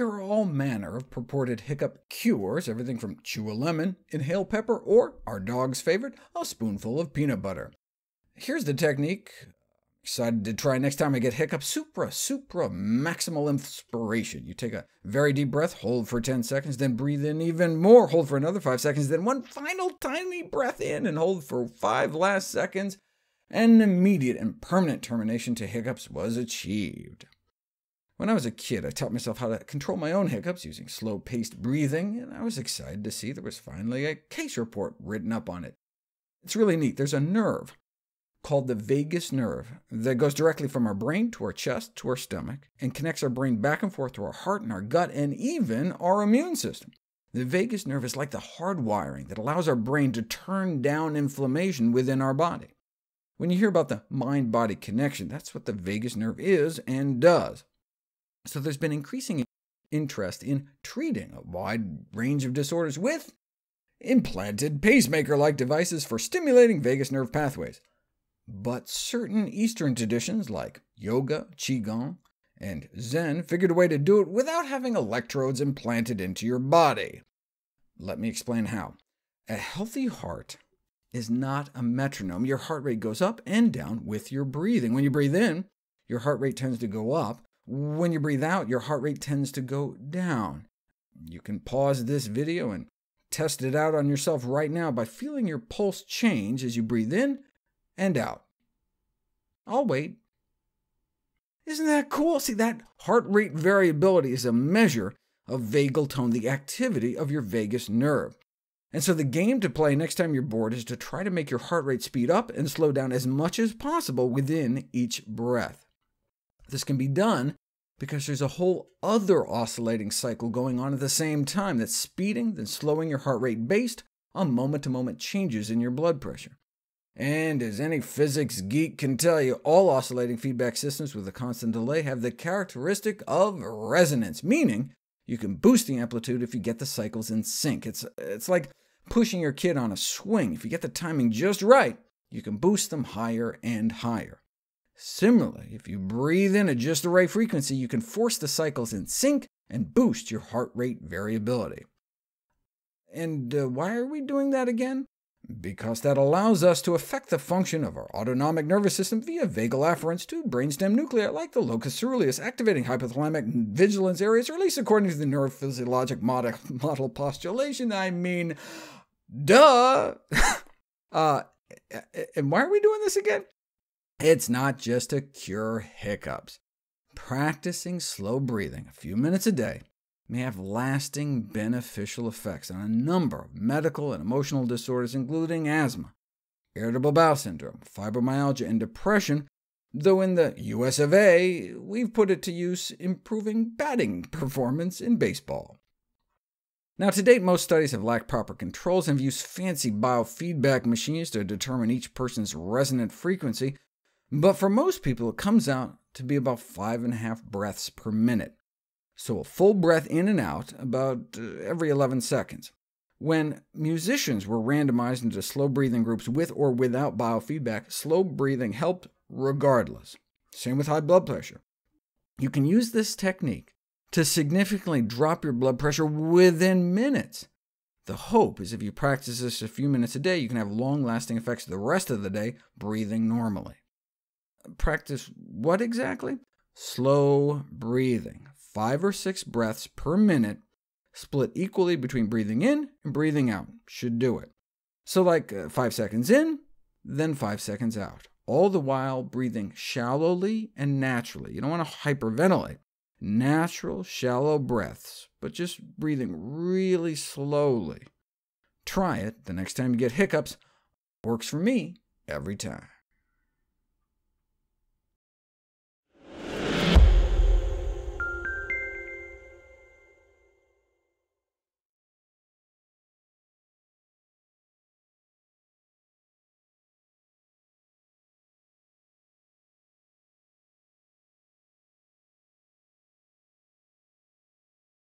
There are all manner of purported hiccup cures, everything from chew a lemon, inhale pepper, or, our dog's favorite, a spoonful of peanut butter. Here's the technique excited to try next time I get hiccups. Supra, supra, maximal inspiration. You take a very deep breath, hold for 10 seconds, then breathe in even more, hold for another 5 seconds, then one final tiny breath in and hold for 5 last seconds. An immediate and permanent termination to hiccups was achieved. When I was a kid, I taught myself how to control my own hiccups using slow-paced breathing, and I was excited to see there was finally a case report written up on it. It's really neat. There's a nerve called the vagus nerve that goes directly from our brain to our chest to our stomach, and connects our brain back and forth to our heart and our gut, and even our immune system. The vagus nerve is like the hardwiring that allows our brain to turn down inflammation within our body. When you hear about the mind-body connection, that's what the vagus nerve is and does. So there's been increasing interest in treating a wide range of disorders with implanted pacemaker-like devices for stimulating vagus nerve pathways. But certain Eastern traditions, like yoga, qigong, and Zen, figured a way to do it without having electrodes implanted into your body. Let me explain how. A healthy heart is not a metronome. Your heart rate goes up and down with your breathing. When you breathe in, your heart rate tends to go up, when you breathe out, your heart rate tends to go down. You can pause this video and test it out on yourself right now by feeling your pulse change as you breathe in and out. I'll wait. Isn't that cool? See, that heart rate variability is a measure of vagal tone, the activity of your vagus nerve. And so the game to play next time you're bored is to try to make your heart rate speed up and slow down as much as possible within each breath. This can be done because there's a whole other oscillating cycle going on at the same time that's speeding, then slowing your heart rate based on moment-to-moment -moment changes in your blood pressure. And as any physics geek can tell you, all oscillating feedback systems with a constant delay have the characteristic of resonance, meaning you can boost the amplitude if you get the cycles in sync. It's, it's like pushing your kid on a swing. If you get the timing just right, you can boost them higher and higher. Similarly, if you breathe in at just the right frequency, you can force the cycles in sync and boost your heart rate variability. And uh, why are we doing that again? Because that allows us to affect the function of our autonomic nervous system via vagal afferents to brainstem nuclei like the locus ceruleus, activating hypothalamic vigilance areas, or at least according to the neurophysiologic model, model postulation. I mean, duh! uh, and why are we doing this again? It's not just to cure hiccups. Practicing slow breathing a few minutes a day may have lasting beneficial effects on a number of medical and emotional disorders, including asthma, irritable bowel syndrome, fibromyalgia, and depression, though in the US of A, we've put it to use improving batting performance in baseball. Now, to date, most studies have lacked proper controls and have used fancy biofeedback machines to determine each person's resonant frequency, but for most people, it comes out to be about five and a half breaths per minute, so a full breath in and out about uh, every 11 seconds. When musicians were randomized into slow breathing groups with or without biofeedback, slow breathing helped regardless. Same with high blood pressure. You can use this technique to significantly drop your blood pressure within minutes. The hope is if you practice this a few minutes a day, you can have long-lasting effects the rest of the day breathing normally. Practice what exactly? Slow breathing, five or six breaths per minute, split equally between breathing in and breathing out. Should do it. So like uh, 5 seconds in, then 5 seconds out, all the while breathing shallowly and naturally. You don't want to hyperventilate. Natural, shallow breaths, but just breathing really slowly. Try it the next time you get hiccups. Works for me every time.